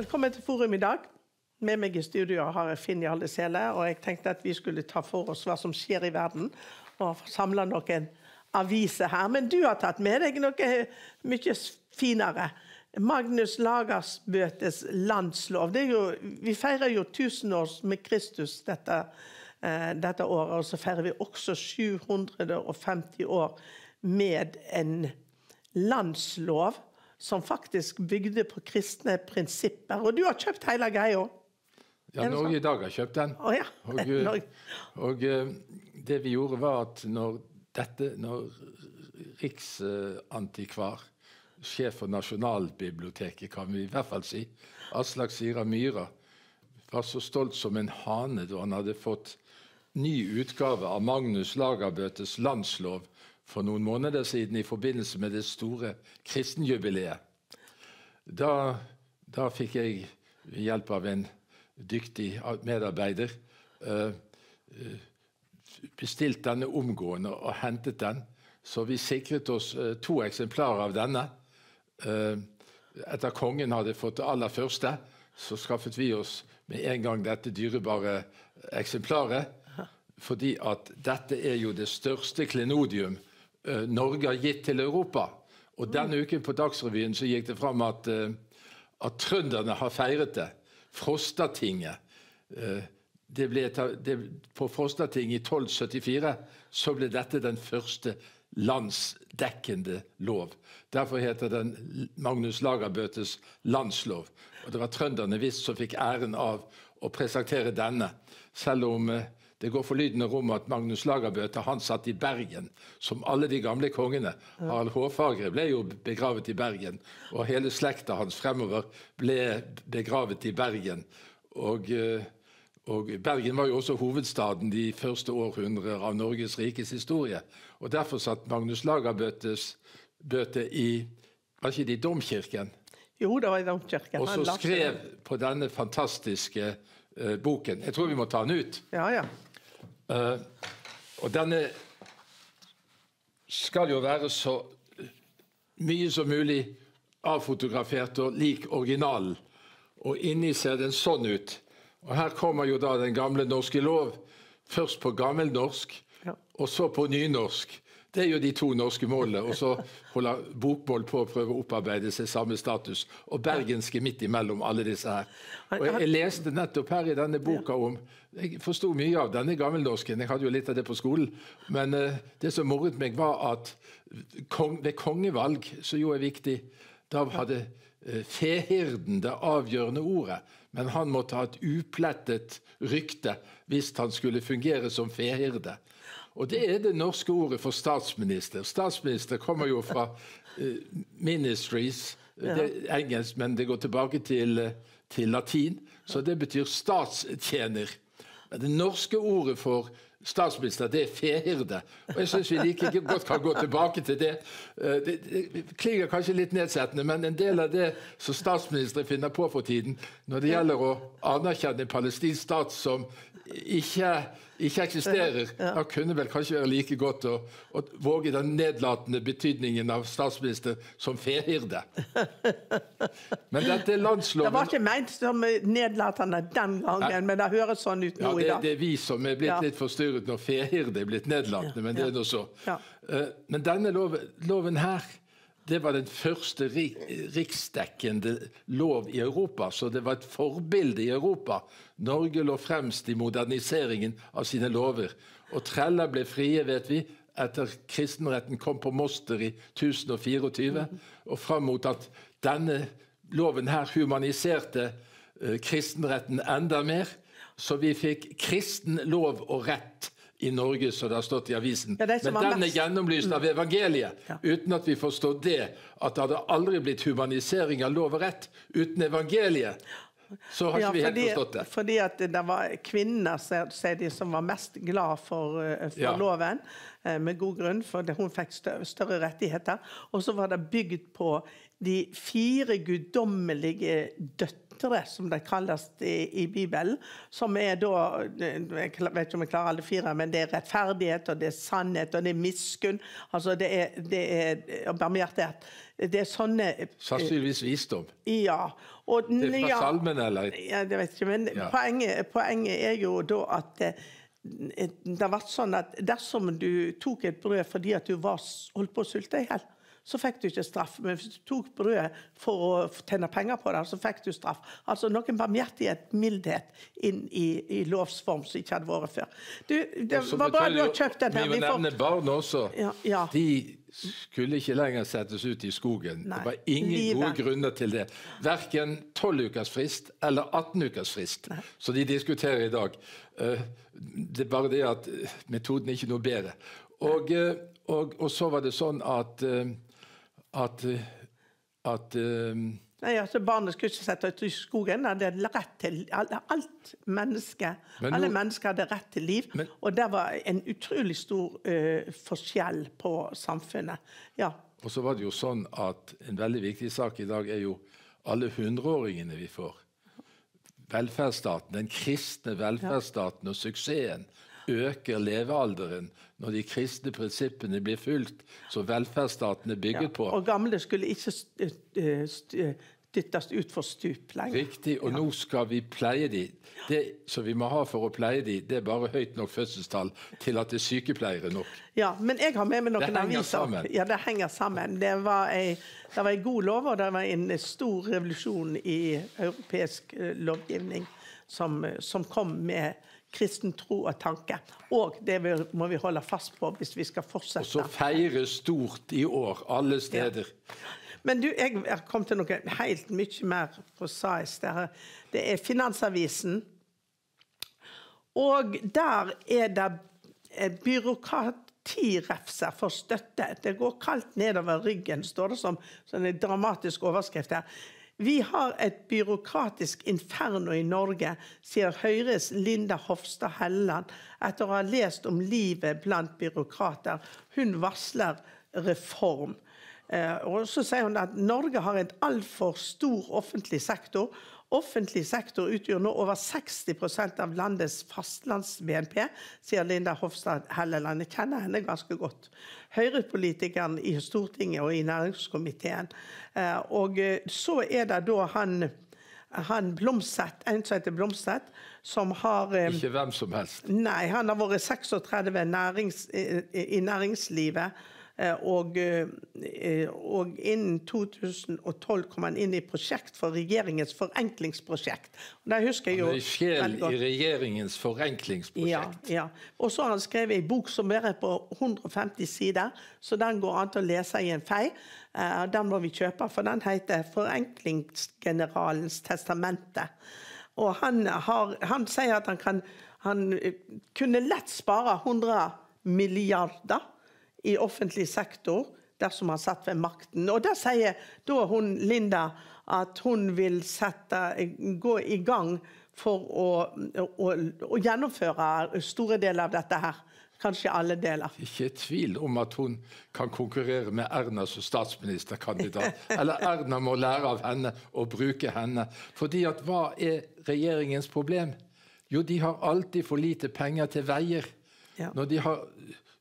Velkommen til Forum i dag. Med meg i studio har jeg Finn Jarle Sele, og jeg tenkte at vi skulle ta for oss hva som skjer i verden, og samle noen aviser her. Men du har tatt med deg noe mye finere. Magnus Lagersbøtes landslov. Jo, vi feirer jo 1000 år med Kristus dette, uh, dette året, og så feirer vi også 750 år med en landslov som faktisk bygde på kristne prinsipper. Og du har kjøpt hele greia? Ja, Norge i dag har kjøpt den. Oh, ja. Og, eh, og, eh, det vi gjorde, var at når dette Når Riksantikvar, sjef for Nasjonalbiblioteket, kan vi i hvert fall si, Aslak Sira Myhra, var så stolt som en hane da han hadde fått ny utgave av Magnus Lagerbøtes landslov for noen måneder siden i forbindelse med det store kristenjubileet. Da, da fikk jeg hjelp av en dyktig medarbeider uh, bestilt denne omgående og hentet den. Så vi sikret oss uh, to eksemplarer av denne. Etter kongen hadde fått det aller første, så skaffet vi oss med en gang dette dyrebare eksemplaret. Fordi at dette er jo det største klenodium Norge har gitt til Europa. Og denne uken på Dagsrevyen så gikk det fram at, uh, at trønderne har feiret det. Frostatinget. Uh, det ble, det, på Frostatinget i 1274 så ble dette den første landsdekkende lov. Derfor heter den Magnus Lagerbøtes landslov. Og Det var trønderne visst som fikk æren av å presentere denne, selv om det går forlydende rom at Magnus Lagerbøte han satt i Bergen, som alle de gamle kongene. Harald Hårfagre ble jo begravet i Bergen, og hele slekta hans fremover ble begravet i Bergen. Og, eh, og Bergen var jo også hovedstaden de første århundrer av Norges rikes historie. Og Derfor satt Magnus Lagerbøtes bøte i Var ikke det i domkirken? Jo, det var i domkirken. Og så skrev på denne fantastiske uh, boken. Jeg tror vi må ta den ut. Ja, ja. Uh, og denne skal jo være så mye som mulig avfotografert og lik originalen. Og inni ser den sånn ut. Og her kommer jo da den gamle norske lov. Først på gammelnorsk, ja. og så på nynorsk. Det er jo de to norske målene. Og så holder bokmål på å prøve å opparbeide seg samme status. Og bergensk er midt imellom alle disse her. Og jeg, jeg leste nettopp her i denne boka om Jeg forsto mye av denne gammelnorsken, jeg hadde jo litt av det på skolen. Men uh, det som moret meg, var at kong, ved kongevalg, som jo er viktig, da hadde uh, fehirden det avgjørende ordet. Men han måtte ha et uplettet rykte hvis han skulle fungere som fehirde. Og det er det norske ordet for statsminister. Statsminister kommer jo fra uh, ministries, ja. det er engelsk, men det går tilbake til, til latin. Så det betyr statstjener. Men det norske ordet for statsminister, det er fehirde. Og jeg syns vi like godt kan gå tilbake til det. Det, det klinger kanskje litt nedsettende, men en del av det som statsministeren finner på for tiden, når det gjelder å anerkjenne en palestinsk stat som ikke, ikke eksisterer, da kunne vel kanskje være like godt å, å våge den nedlatende betydningen av statsminister som fehirde. Men dette er landsloven Det var ikke ment som nedlatende den gangen, Nei. men det høres sånn ut nå ja, det, i dag. Det er vi som er blitt ja. litt forstyrret når fehirde er blitt nedlatende, men det er nå så. Ja. men denne loven, loven her det var den første rik, riksdekkende lov i Europa, så det var et forbilde i Europa. Norge lå fremst i moderniseringen av sine lover. Og treller ble frie, vet vi, etter kristenretten kom på Moster i 1024, og fram mot at denne loven her humaniserte uh, kristenretten enda mer, så vi fikk kristen lov og rett i Norge, som det har stått i avisen. Ja, Men den er gjennomlyst av mm. evangeliet, ja. uten at vi forstår det. At det hadde aldri blitt humanisering av lov og rett uten evangeliet. Så har ja, ikke vi helt forstått det. Fordi at det var kvinner sier de, som var mest glad for, eh, for ja. loven. Eh, med god grunn, for hun fikk større, rettigheter. Og så var det bygd på de fire guddommelige døtrene ytre, som det kalles i, i Bibelen. Som er da Jeg vet ikke om jeg klarer alle fire, men det er rettferdighet, og det er sannhet, og det er miskunn. Altså det er, det er barmhjertighet. Det er sånne Sannsynligvis visdom. Ja. Og, Det er fra ja, salmen, eller? ja, det vet jeg ikke, men Ja. poenget, poenget er jo da at eh, det har vært sånn at dersom du tok et brød fordi at du var, holdt på å sulte i hjel, så fikk du ikke straff. Men hvis du tok brødet for å tjene penger på det, så fikk du straff. Altså noen barmhjertighet, mildhet, inn i, i lovsform som ikke hadde vært før. Du, det også var bra du har kjøpt den her. Vi må nevne barn også. Ja, ja. De skulle ikke lenger settes ut i skogen. Nei, Det var ingen livet. gode grunner til det. Verken 12 ukers frist eller 18 ukers frist, som de diskuterer i dag. Eh, Det er bare det at eh, metoden er ikke noe bedre. Og, eh, og, og så var det sånn at at, eh, at um, Nei, altså Barnet skulle ikke sette ut i skogen. Det hadde rett til alt menneske, Men Alle mennesker hadde rett til liv. Men- og det var en utrolig stor uh, forskjell på samfunnet. Ja. Og så var det jo sånn at en veldig viktig sak i dag er jo alle hundreåringene vi får. Velferdsstaten, den kristne velferdsstaten og suksessen øker levealderen når de kristne prinsippene blir fulgt, som velferdsstaten er bygget på. Og gamle skulle ikke eh, st- dyttes utfor stup lenger. Riktig, og nå skal vi pleie de. Det som vi må ha for å pleie de, det er bare høyt nok fødselstall til at det er sykepleiere nok. Ja, men jeg har med meg noen Det aviser. Ja, det henger sammen. Det var ei, det var ei god lov, og det var en stor revolusjon i europeisk eh, lovgivning som, eh, som kom med kristen tro og tanke. Og det må vi holde fast på hvis vi skal fortsette. Og Så feire stort i år alle steder. Men du, jeg kom til noe helt mye mer prosaisk. Det er Finansavisen. Og der er det byråkratirefser for støtte. Det går kaldt nedover ryggen, står det som sånn en dramatisk overskrift her. Vi har et byråkratisk inferno i Norge, sier Høyres Linda Hofstad Helleland etter å ha lest om livet blant byråkrater. Hun varsler reform. Eh, og så sier hun at Norge har en altfor stor offentlig sektor. Offentlig sektor utgjør nå over 60% av landets fastlands-BNP, sier Linda Hofstad Helleland. Jeg kjenner henne ganske godt. Høyrepolitikeren i Stortinget og i næringskomiteen. Eh, og eh, så er det da han, han Blomseth, en som heter Blomseth, som har eh, Ikke hvem som helst. Nei, han har vært 36 nærings, i, i næringslivet. Eh, Og, eh, og innen 2012 kom han inn i prosjekt for regjeringens forenklingsprosjekt. Og det husker jeg jo Han er sjel i regjeringens forenklingsprosjekt. ja. Og så har han skrevet en bok som er på 150 sider, så den går an til å lese i en fei. Eh, Den må vi kjøpe, for den heter 'Forenklingsgeneralens testamente'. Og han, har, han sier at han, kan, han kunne lett spare 100 milliarder i offentlig sektor dersom han satt ved makten. Og der sier da hun Linda at hun vil sette, gå i gang for å, å, å gjennomføre store deler av dette her. Kanskje alle deler. Ikke tvil om at hun kan konkurrere med Erna som statsministerkandidat. Eller Erna må lære av henne og bruke henne. Fordi at hva er regjeringens problem? Jo, de har alltid for lite penger til veier. Ja. Når de, har,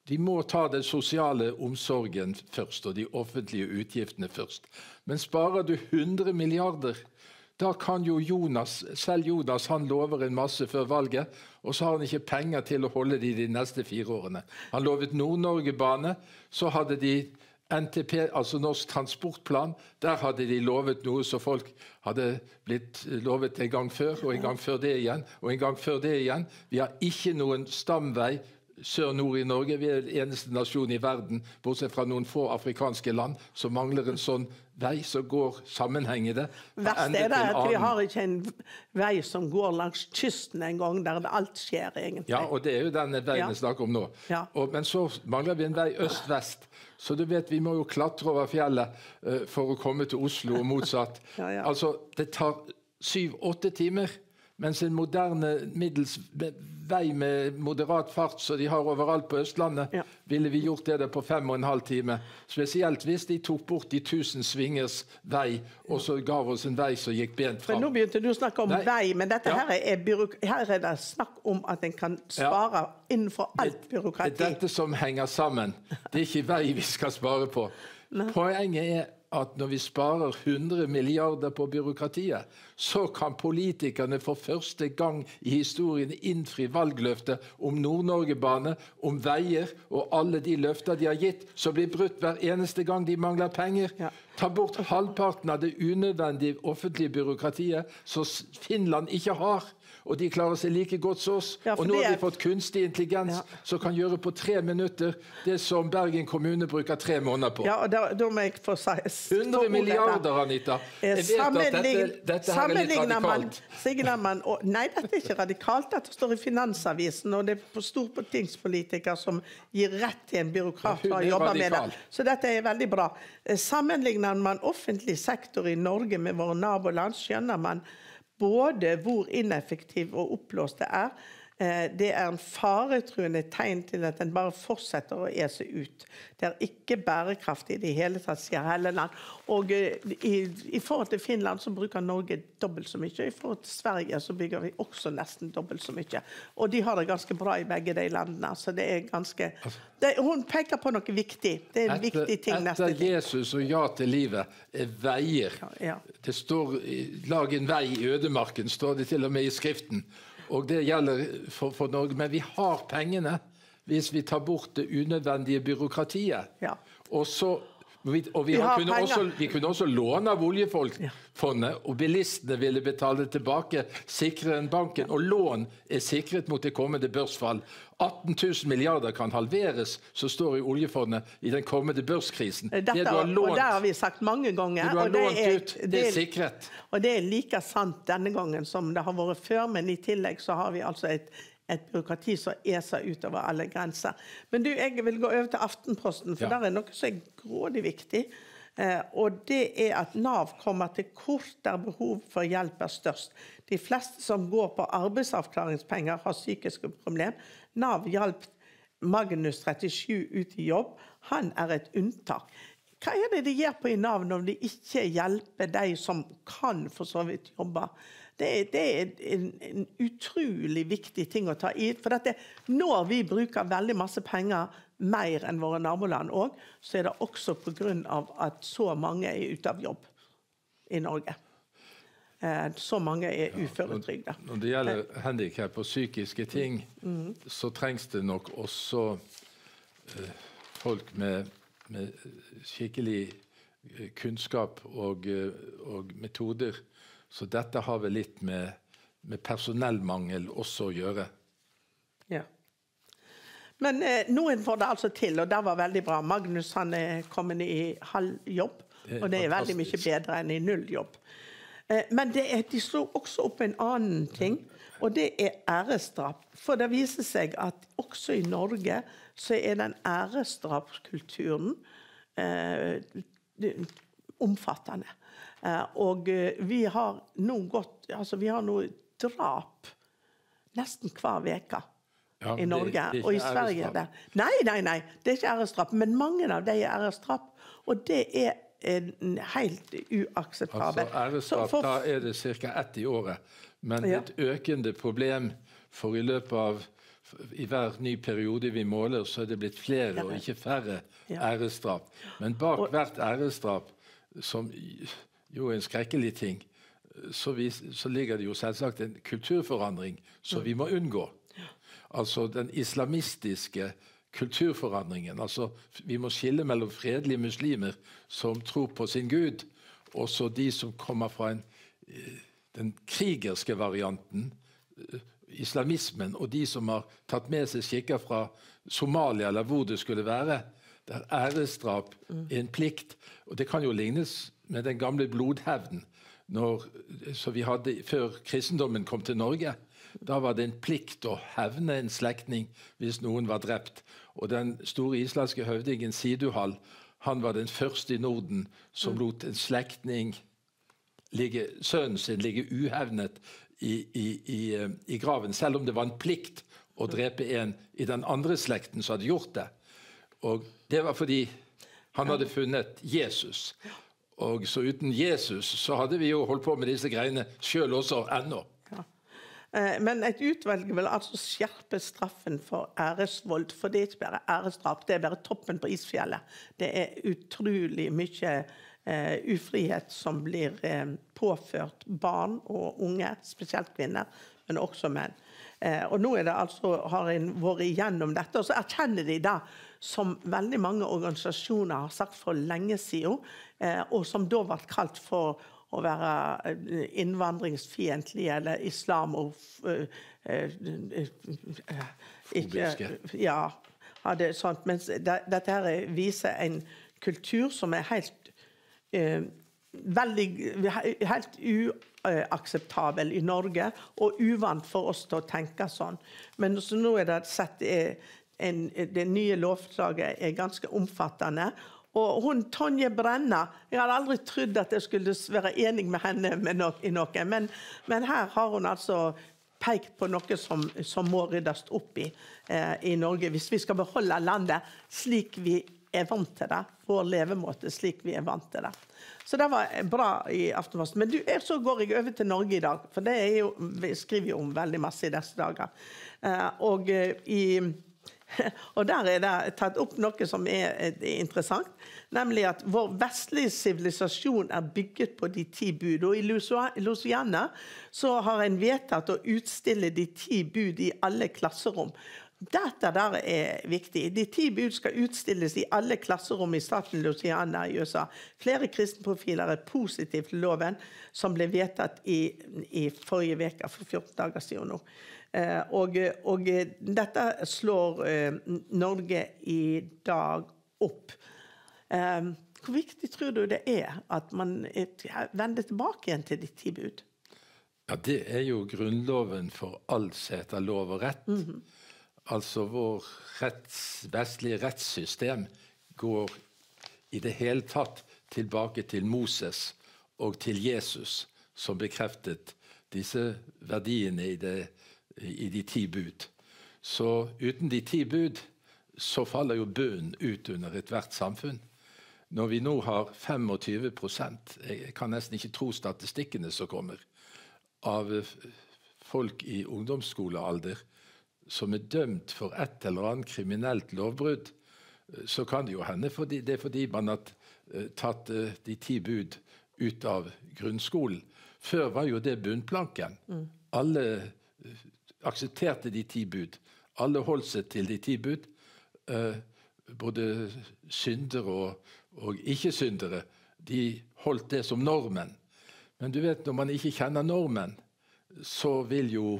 de må ta den sosiale omsorgen først, og de offentlige utgiftene først. Men sparer du 100 milliarder, da kan jo Jonas, selv Jonas han lover en masse før valget, og så har han ikke penger til å holde de de neste fire årene. Han lovet Nord-Norge-bane, så hadde de NTP, altså Norsk transportplan, der hadde de lovet noe som folk hadde blitt lovet en gang før, og en gang før det igjen, og en gang før det igjen. Vi har ikke noen stamvei sør-nord i Norge. Vi er den eneste nasjonen i verden, bortsett fra noen få afrikanske land, som mangler en sånn vei som går sammenhengende. Verst er det at vi har ikke en vei som går langs kysten engang, der det alt skjer, egentlig. Ja, og det er jo den veien Ja. snakker om nå. Ja. Og, men så mangler vi en vei øst-vest. Så du vet, vi må jo klatre over fjellet uh, for å komme til Oslo, og motsatt. Ja. Altså, det tar syv-åtte timer Mens en moderne middels vei med moderat fart som de har overalt på Østlandet, Ja. ville vi gjort det der på fem og en halv time. Spesielt hvis de tok bort de tusen svingers vei, og så ga oss en vei som gikk bent fram. Men nå begynte du å snakke om Nei. vei, men dette Ja. her, er her er det snakk om at en kan spare innenfor alt byråkrati. Det er dette som henger sammen. Det er ikke vei vi skal spare på. Poenget er at når vi sparer 100 milliarder på byråkratiet, så kan politikerne for første gang i historien innfri valgløftet om Nord-Norge-bane, om veier og alle de løfter de har gitt, som blir brutt hver eneste gang de mangler penger. Ja. Ta bort halvparten av det unødvendige offentlige byråkratiet som Finland ikke har. Og de klarer seg like godt som oss. Ja, og nå har de fått kunstig intelligens Ja. som kan gjøre på tre minutter det som Bergen kommune bruker tre måneder på. Ja, og da, da må jeg få si 100 milliarder, Anita! Jeg vet at dette, dette her er litt man- radikalt. man, og, nei, dette er ikke radikalt. Dette står i Finansavisen, og det er på stortingspolitiker som gir rett til en byråkrat Ja, å jobba med det. Så dette er veldig bra. Eh, Sammenligner man offentlig sektor i Norge med våre naboland, skjønner man både hvor ineffektiv og oppblåst det er. Eh, Det er en faretruende tegn til at en bare fortsetter å ese ut. Det er ikke bærekraftig i det hele tatt, sier Helleland. Og eh, i, i forhold til Finland så bruker Norge dobbelt så mye. I forhold til Sverige så bygger vi også nesten dobbelt så mye. Og de har det ganske bra i begge de landene. Så det er ganske det, Hun peker på noe viktig. Det er en viktig ting. etter neste Etter Jesus og ja til livet er veier. Ja. Det står 'lag en vei i ødemarken', står det til og med i Skriften. Og det gjelder for, for Norge. Men vi har pengene hvis vi tar bort det unødvendige byråkratiet. Ja. Og så vi, og vi, Vi kunne også, vi kunne også låne av oljefondet, og bilistene ville betale tilbake sikrere enn banken. Og lån er sikret mot det kommende børsfall. 18 000 milliarder kan halveres, som står i oljefondet i den kommende børskrisen. Dette, det du har og det har lånt, vi sagt mange ganger. det du har lånt er- ut, det er sikret. Og det er like sant denne gangen som det har vært før, men i tillegg så har vi altså et, et byråkrati som eser utover alle grenser. Men du, jeg vil gå over til Aftenposten, for Ja. der er noe som er grådig viktig. Eh, og det er at Nav kommer til kort der behov for hjelp er størst. De fleste som går på arbeidsavklaringspenger, har psykiske problemer. Nav hjalp Magnus 37 ut i jobb. Han er et unntak. Hva er det de gjør på i Nav når de ikke hjelper de som kan for så vidt jobbe? Det det er en, en utrolig viktig ting å ta i. For dette, når vi bruker veldig masse penger mer enn våre naboland òg, så er det også pga. at så mange er ute av jobb i Norge. Eh, Så mange er uføretrygda. Når det gjelder handikap og psykiske ting, så trengs det nok også eh, folk med, med skikkelig eh, kunnskap og, eh, og metoder. Så dette har vel litt med, med personellmangel også å gjøre. Ja. Men eh, noen får det altså til, og det var veldig bra. Magnus han er kommet i halv jobb, Det og det er veldig mye bedre enn i null jobb. Eh, men det er, de slår også opp en annen ting, og det er æresdrap. For det viser seg at også i Norge så er den æresdrapskulturen eh, omfattende. Eh, og eh, vi har nå gått Altså, vi har nå drap nesten hver uke Ja, i det- Norge. det ikke og i Sverige der. Nei, nei, nei. Det er ikke æresdrap. Men mange av de er æresdrap. Og det er en helt uakseptabelt. Altså æresdrap, for- da er det ca. ett i året. Men Ja. et økende problem, for i løpet av i hver ny periode vi måler, så er det blitt flere og ikke færre Ja. æresdrap. Men bak hvert æresdrap, som jo er en skrekkelig ting, så, vi, så ligger det jo selvsagt en kulturforandring som vi må unngå. Altså den islamistiske kulturforandringen. Altså, vi må skille mellom fredelige muslimer som tror på sin gud, og så de som kommer fra en, eh, den krigerske varianten, eh, islamismen, og de som har tatt med seg skikker fra Somalia eller hvor det skulle være. Der æresdrap er en plikt. Og det kan jo lignes med den gamle blodhevnen som vi hadde før kristendommen kom til Norge. Da var det en plikt å hevne en slektning hvis noen var drept. Og den store islandske høvdingen Siduhall han var den første i Norden som lot en slektning ligge, sønnen sin ligge uhevnet i, i, i, eh, i graven, selv om det var en plikt å drepe en i den andre slekten som hadde gjort det. Og det var fordi han hadde funnet Jesus. Og så uten Jesus så hadde vi jo holdt på med disse greiene sjøl også ennå. Ja. Eh, men et utvalg vil altså skjerpe straffen for æresvold. For det er ikke bare æresdrap, det er bare toppen på isfjellet. Det er utrolig mye ufrihet som blir uh, påført barn og unge, spesielt kvinner, men også menn. Uh, og nå det altså, har en vært igjennom dette, og så erkjenner de da som veldig mange organisasjoner har sagt for lenge siden, eh, og som da ble kalt for å være eh, innvandringsfiendtlige eller islam og eh, ikke, ja, hadde sånt. Mens dette her viser en kultur som er helt veldig helt uakseptabel i Norge, og uvant for oss til å tenke sånn. Men nå er det sett en, det nye lovslaget er ganske omfattende. Og hun Tonje Brenna Jeg hadde aldri trodd at jeg skulle være enig med henne med no i noe, men, men, her har hun altså pekt på noe som, som må ryddes opp i eh, i Norge hvis vi skal beholde landet slik vi er vant til det. Vår levemåte slik vi er vant til det. Så det var bra i Aftenposten. Men du, så går jeg over til Norge i dag, for det er jo, vi skriver jo om veldig masse i disse dager. Eh, og eh, i Og Der er det tatt opp noe som er, interessant, nemlig at vår vestlige sivilisasjon er bygget på de ti bud. Og I Louisiana så har en vedtatt å utstille de ti bud i alle klasserom. Dette der er viktig. De ti bud skal utstilles i alle klasserom i staten Luciana i USA. Flere kristenprofiler er positive til loven, som ble vedtatt i, i forrige uke, for 14 dager siden nå. Eh, og, og, dette slår eh, Norge i dag opp. Eh, hvor viktig tror du det er at man vender tilbake igjen til de ti bud? Ja, Det er jo grunnloven for all som av lov og rett. Mm -hmm. Altså vår retts, vestlige rettssystem går i det hele tatt tilbake til Moses og til Jesus, som bekreftet disse verdiene i det i de ti bud. Så uten de ti bud så faller jo bunnen ut under ethvert samfunn. Når vi nå har 25 jeg kan nesten ikke tro statistikkene som kommer, av folk i ungdomsskolealder som er dømt for et eller annet kriminelt lovbrudd, så kan det jo hende fordi, det er fordi man har eh, tatt eh, de ti bud ut av grunnskolen. Før var jo det bunnplanken. Mm. Alle aksepterte de ti bud. Alle holdt seg til de ti bud. Eh, både syndere og, og ikke-syndere. De holdt det som normen. Men du vet, når man ikke kjenner normen, så vil jo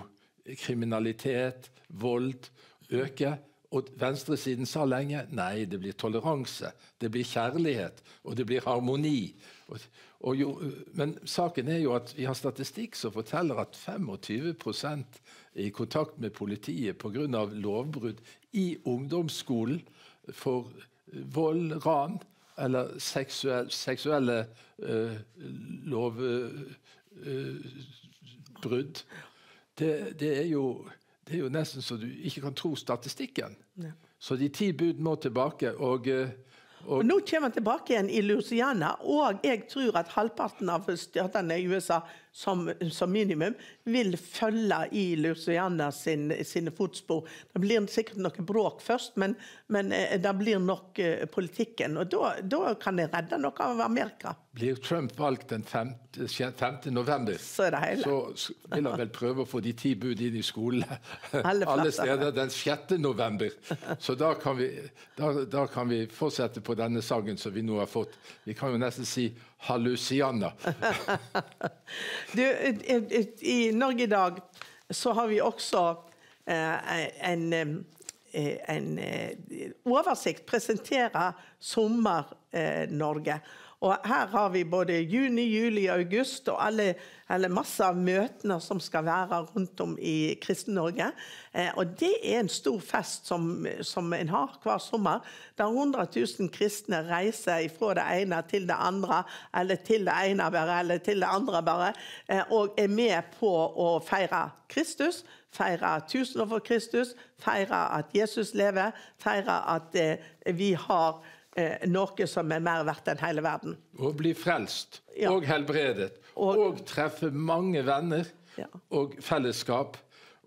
kriminalitet, vold, øke. Og venstresiden sa lenge nei, det blir toleranse, det blir kjærlighet og det blir harmoni. Og, og jo, men saken er jo at vi har statistikk som forteller at 25 er i kontakt med politiet pga. lovbrudd i ungdomsskolen for vold, ran eller seksuelle, seksuelle uh, lovbrudd. Uh, det, det er jo det er jo nesten så du ikke kan tro statistikken. Ja. Så de ti bud må tilbake. og... Eh, og, og Nå kommer han tilbake igjen i Louisiana, og jeg tror at halvparten av statene i USA som, som, minimum vil følge i Luciana sin, sine fotspor. Det blir sikkert noe bråk først, men, men eh, det blir nok uh, politikken. Og da kan det redde noe av Amerika. Blir Trump valgt den 5. 5. november, så, så, vil han vel prøve å få de ti bud inn i skolene alle, alle steder den 6. november. Så da kan, vi, da, da kan vi fortsette på denne sangen som vi nå har fått. Vi kan jo nesten si Hallusianna. du, I Norge i dag så har vi også eh, en, eh, en eh, oversikt presenterer Sommer-Norge. Og her har vi både juni, juli, august og alle, alle masse av møtene som skal være rundt om i Kristen-Norge. Eh, og det er en stor fest som, som en har hver sommer. Der 100 000 kristne reiser fra det ene til det andre, eller til det ene bare, eller til det andre bare, eh, og er med på å feire Kristus. Feire tusenår for Kristus, feire at Jesus lever, feire at eh, vi har eh, noe som er mer verdt enn hele verden. Å bli frelst Ja. og helbredet. Og- Og, treffe mange venner Ja. og fellesskap.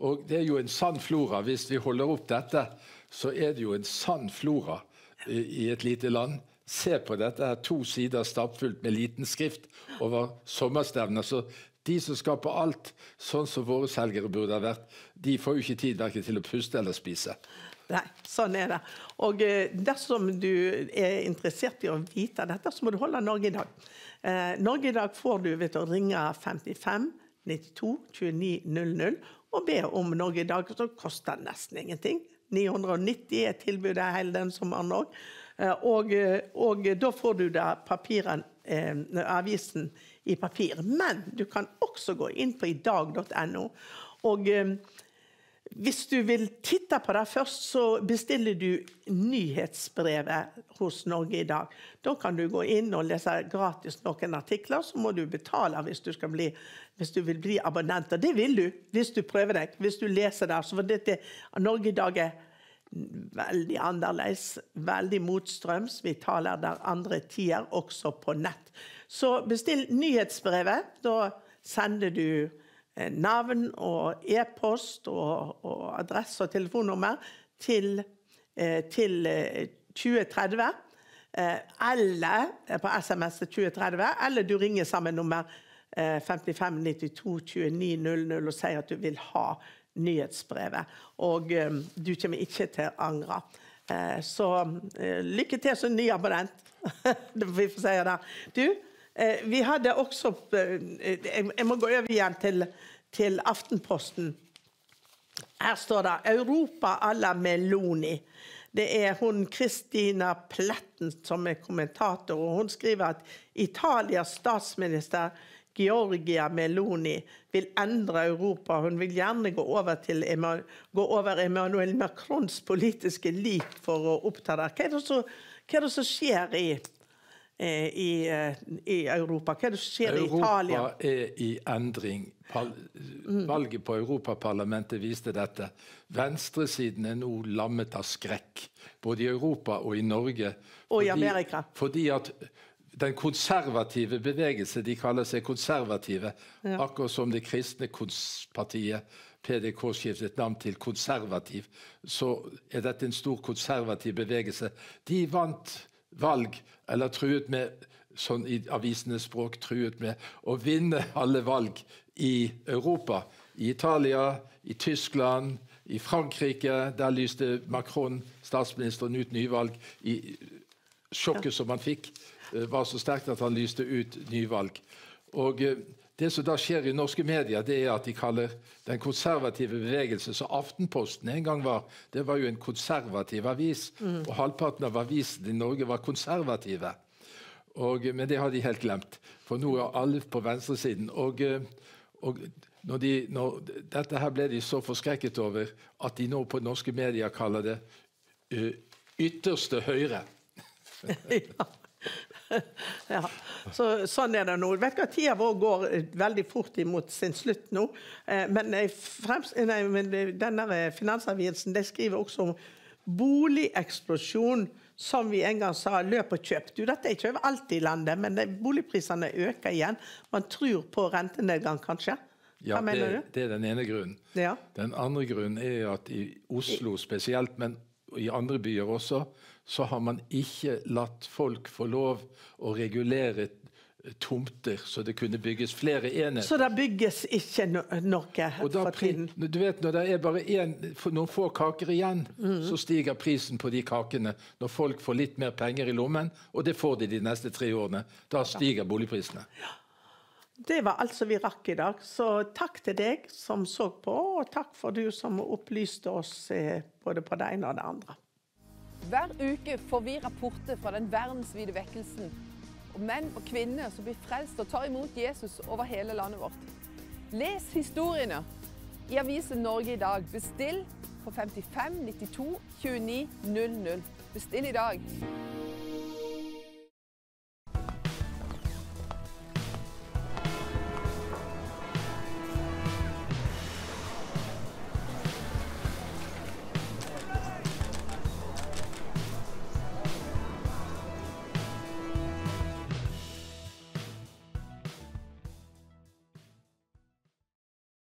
Og det er jo en sann flora. Hvis vi holder opp dette, så er det jo en sann flora i, i et lite land. Se på dette her, to sider stappfullt med liten skrift over sommerstevner. Så de som skaper alt, sånn som våre selgere burde ha vært, de får jo ikke tid verken til å puste eller spise. Nei, sånn er det. Og eh, dersom du er interessert i å vite dette, så må du holde Norge i dag. Eh, Norge i dag får du ved å ringe 55 92 29 00 og be om Norge i dag. Så koster det nesten ingenting. 990 er tilbudet hele den sommeren òg. Og, eh, og da får du da papiren, eh, avisen i papir. Men du kan også gå inn på idag.no. Og eh, hvis du vil titte på det først, så bestiller du nyhetsbrevet hos Norge i dag. Da kan du gå inn og lese gratis noen artikler. Så må du betale hvis du, skal bli, hvis du vil bli abonnent. Og det vil du hvis du prøver deg. Hvis du leser der. Så for dette, Norge i dag er veldig annerledes. Veldig motstrøms. Vi taler der andre tider, også på nett. Så bestill nyhetsbrevet. Da sender du eh, navn og e-post og, og adresse og telefonnummer til, eh, til eh, 2030. Eh, eller på SMS til 2030, eller du ringer sammen nummer eh, 55 92 29 00 og sier at du vil ha nyhetsbrevet. Og eh, du kommer ikke til å angre. Eh, så eh, lykke til som ny abonnent. Vi får si det. Du, eh, vi hadde også jeg, må gå over igjen til, til Aftenposten. Her står det 'Europa alla Meloni'. Det er hun Kristina Pletten som er kommentator, og hun skriver at Italias statsminister Georgia Meloni vil endre Europa. Hun vil gjerne gå over, til gå over Emmanuel Macrons politiske lik for å oppta det. Hva er det som, er det som skjer i, eh, i, eh, i Europa? Hva er det som skjer i Italia? Europa er i endring. Valget på Europaparlamentet viste dette. Venstresiden er nå lammet av skrekk, både i Europa og i Norge. Og i Amerika. Fordi at den konservative bevegelse, de kaller seg konservative, akkurat som det kristne kunstpartiet, PDK skiftet navn til konservativ, så er dette en stor konservativ bevegelse. De vant valg, eller truet med sånn i avisenes språk truet med å vinne alle valg i Europa. I Italia, i Tyskland, i Frankrike. Der lyste Macron, statsministeren, ut nyvalg. I sjokket som han fikk, var så sterkt at han lyste ut nyvalg. Og eh, Det som da skjer i norske medier, det er at de kaller den konservative bevegelse Så Aftenposten en gang var det var jo en konservativ avis. Og halvparten av avisene i Norge var konservative. Og, men det har de helt glemt, for nå er alle på venstresiden. Og, eh, og når de, når, dette her ble de så forskrekket over at de nå på norske medier kaller det uh, ytterste høyre. ja. ja. Så, sånn er det nå. Vet du hva, Tida vår går eh, veldig fort imot sin slutt nå. Eh, Men, fremst, nei, men eh, denne eh, Finansavisen de skriver også om boligeksplosjon. Som vi en gang sa, løp og kjøp. Du, dette er ikke overalt i landet, men eh, boligprisene øker igjen. Man tror på rentenedgang, kanskje? Ja, Hva mener det, du? det er den ene grunnen. Ja. Den andre grunnen er at i Oslo spesielt, men i andre byer også, så har man ikke latt folk få lov å regulere tomter, så det kunne bygges flere enheter. Så det bygges ikke no noe da for tiden? du vet, Når det er bare en, noen få kaker igjen, Mm. så stiger prisen på de kakene. Når folk får litt mer penger i lommen, og det får de de neste tre årene, da stiger boligprisene. Det var alt som vi rakk i dag. Så takk til deg som så på, og takk for du som opplyste oss eh, både på det ene og det andre. Hver uke får vi rapporter fra den verdensvide vekkelsen. og menn og kvinner som blir frelst og tar imot Jesus over hele landet vårt. Les historiene i avisen Norge i dag. Bestill på 55 92 29 00. Bestill i dag.